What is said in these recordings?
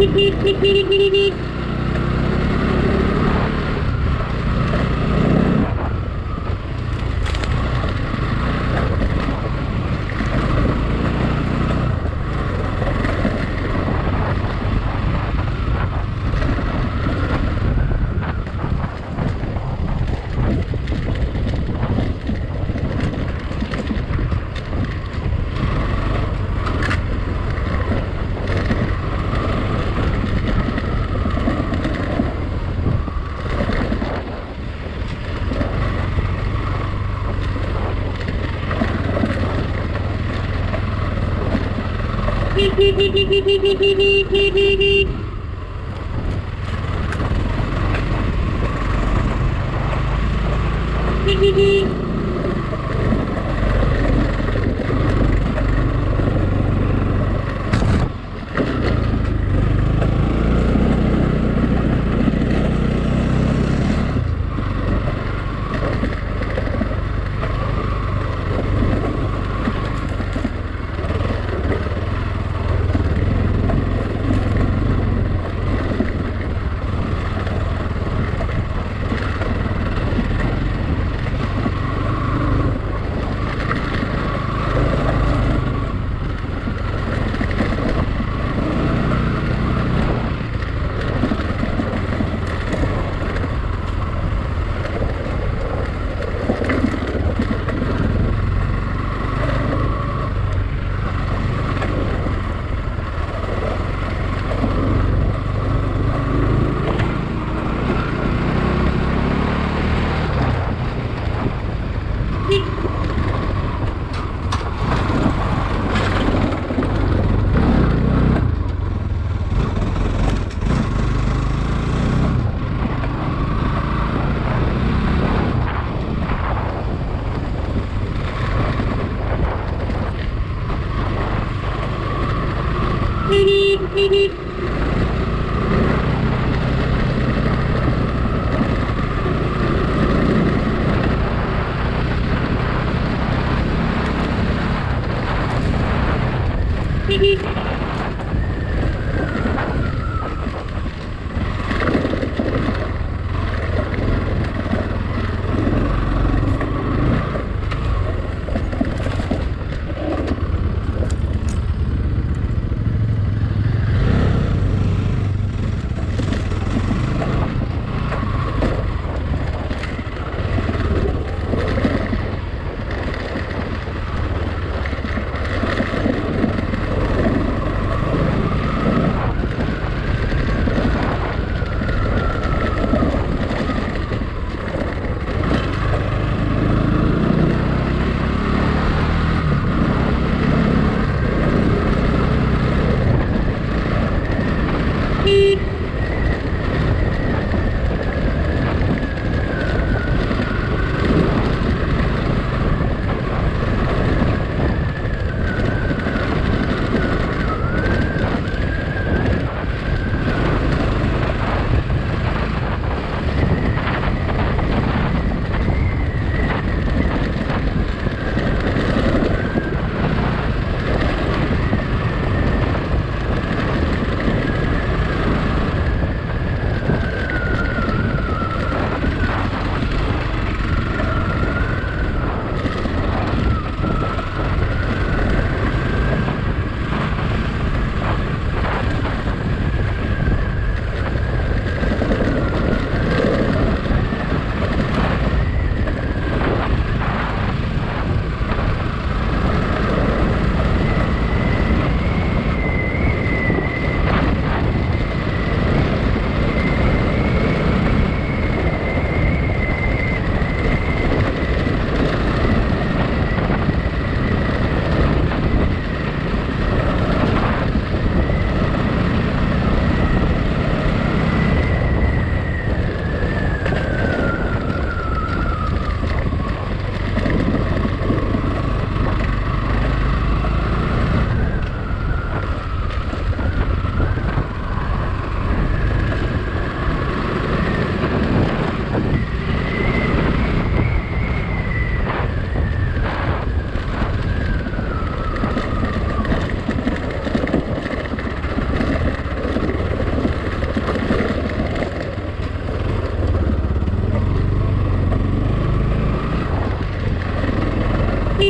ピピピピリピリピリ。Hee hee hee. Hehehe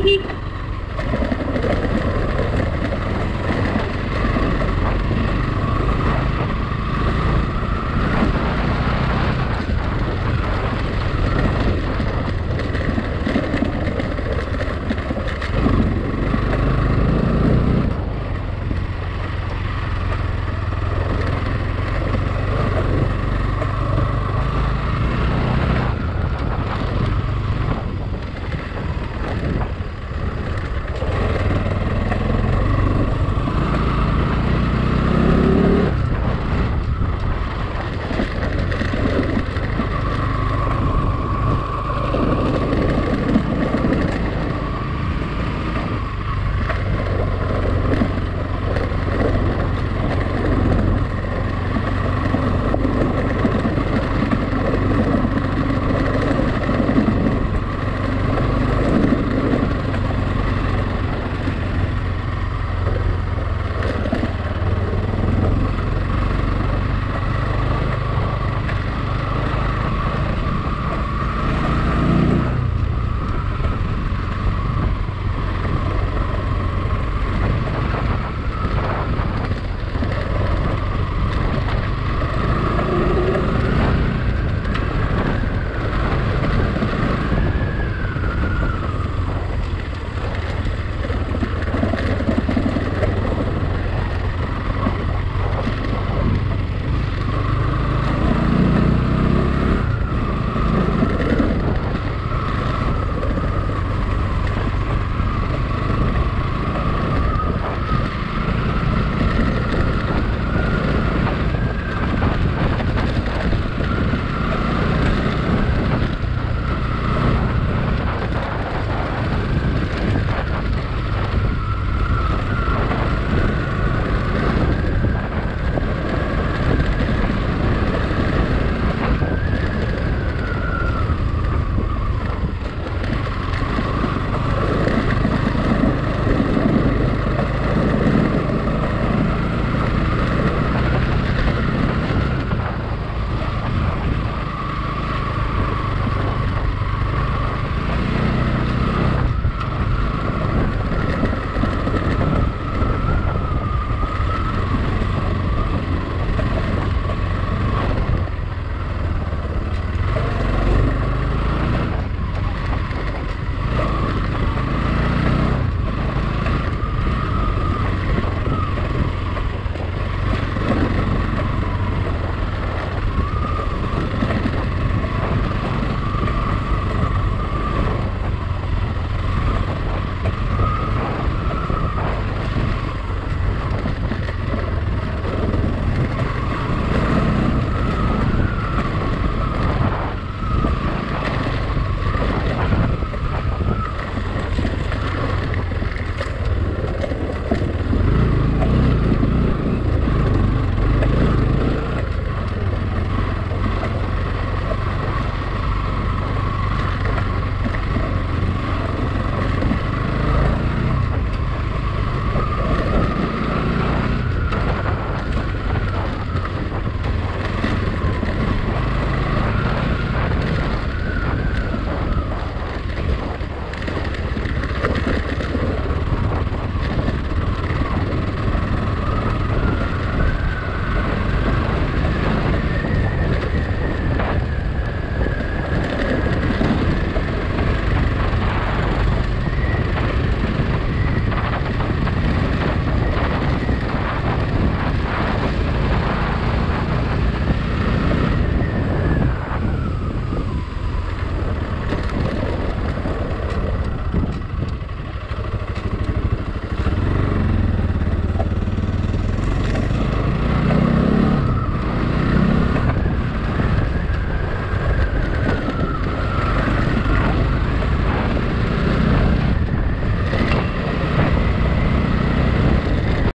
Hee hee.